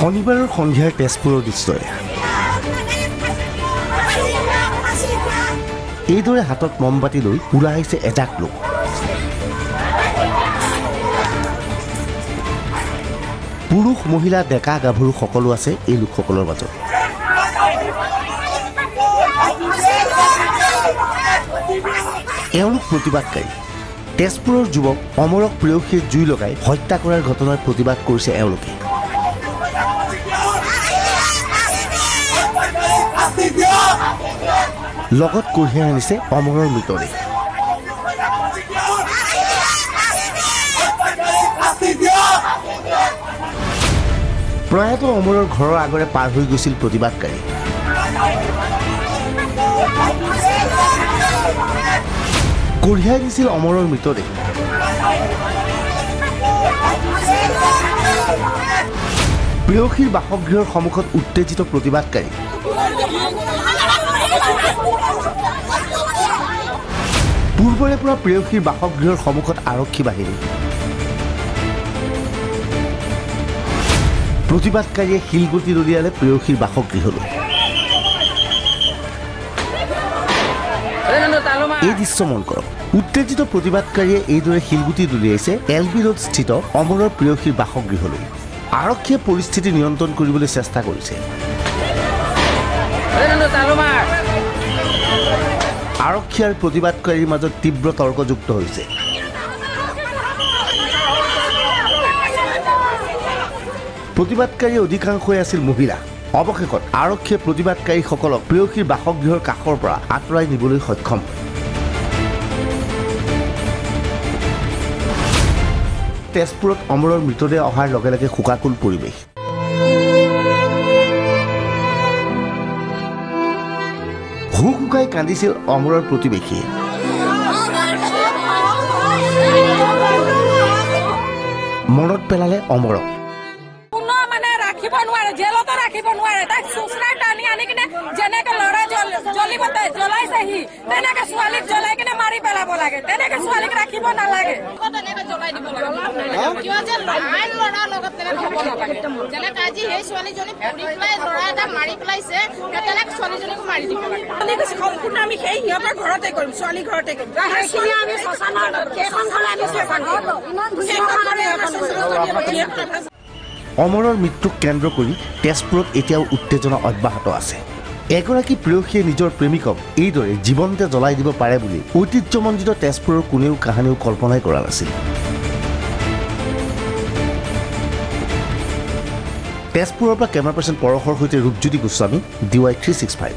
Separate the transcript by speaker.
Speaker 1: শনিবাৰৰ সন্ধিয়াৰ তেজপুৰৰ দৃশ্যই এইদৰে হাতত মমবাতি লৈ ওলাই আহিছে এজাক লোক। পুৰুষ মহিলা ডেকা গাভৰু সকলো আছে এই লোকসকলৰ মাজত। এওঁলোক প্ৰতিবাদকাৰী। তেজপুৰৰ যুৱক অমৰক প্ৰেয়সীয়ে জুই লগাই হত্যা কৰাৰ ঘটনাৰ প্ৰতিবাদ কৰিছে এওঁলোকে। লগত কঢ়িয়াই আনিছে অমৰৰ মৃতদেহ প্ৰয়াত অমৰৰ ঘৰৰ আগৰে পাৰ হৈ গৈছিল প্ৰতিবাদকাৰী। কঢ়িয়াই দিছিল অমৰৰ মৃতদেহ। প্ৰেয়সীৰ বাসগৃহৰ সন্মুখত উত্তেজিত প্ৰতিবাদকাৰী। পূৰ্বৰে পৰা প্ৰেয়সীৰ বাসগৃহৰ সন্মুখত আৰক্ষী বাহিনী। প্ৰতিবাদকাৰীয়ে শিলগুটি দলিয়ালে প্ৰেয়সীৰ বাসগৃহলৈ। মন কৰক উত্তেজিত প্ৰতিবাদকাৰীয়ে এইদৰে শিলগুটি দলিয়াইছে এল বি ৰোড স্থিত অমৰৰ প্ৰেয়সীৰ বাসগৃহলৈ। আৰক্ষীয়ে পৰিস্থিতি নিয়ন্ত্ৰণ কৰিবলৈ চেষ্টা কৰিছে। আৰক্ষী আৰু প্ৰতিবাদকাৰীৰ মাজত তীব্ৰ তৰ্কযুক্ত হৈছে। প্ৰতিবাদকাৰী অধিকাংশই আছিল মহিলা। অৱশেষত আৰক্ষীয়ে প্ৰতিবাদকাৰীসকলক প্ৰেয়সীৰ বাসগৃহৰ কাষৰ পৰা আঁতৰাই নিবলৈ সক্ষম হয়। তেজপুৰত অমৰৰ মৃতদেহ অহাৰ লগে লগে শোকাকুল পৰিৱেশ। হুক হুকাই কান্দিছিল অমৰৰ প্ৰতিবেশীয়ে মনত পেলালে অমৰক।
Speaker 2: কোনো মানে ৰাখিব নোৱাৰে জেলতো ৰাখিব নোৱাৰে। তাক চুচৰাই টানি আনি কিনে যেনেকে ল'ৰা জ্বল- জ্বলিব তে- জ্বলাইছেহি তেনেকে ছোৱালীক জ্বলাই কিনে মাৰি পেলাব লাগে তেনেকে ছোৱালীক ৰাখিব নালাগে। দিব লাগে
Speaker 3: কিয় যে আইন ল'ৰাৰ লগত তেনেকে হ'ব নালাগে যেনেকে আজি সেই ছোৱালীজনী পৰি পেলাই ল'ৰা এটা মাৰি পেলাইছে সেই তেনেকে ছোৱালীজনীকো মাৰি দিব লাগে
Speaker 2: সম্পূৰ্ণ আমি সেই সিহঁতৰ ঘৰতে কৰিম ছোৱালী ঘৰতে কৰিম সেইখিনি আমি শ্মশানত কেইখন ঘৰে আমি শ্মশান সেইখন ঘৰে আমাৰ শ্মশানত
Speaker 1: অমৰৰ মৃত্যুক কেন্দ্ৰ কৰি তেজপুৰত এতিয়াও উত্তেজনা অব্যাহত আছে। এগৰাকী প্ৰেয়সীয়ে নিজৰ প্ৰেমিকক এইদৰে জীৱনতে জ্বলাই দিব পাৰে বুলি ঐতিহ্যমণ্ডিত তেজপুৰৰ কোনেও কাহানিও কল্পনাই কৰা নাছিল। তেজপুৰৰ পৰা কেমেৰা পাৰ্চন পৰশৰ সৈতে Rupjyoti Goswami D Y three six five.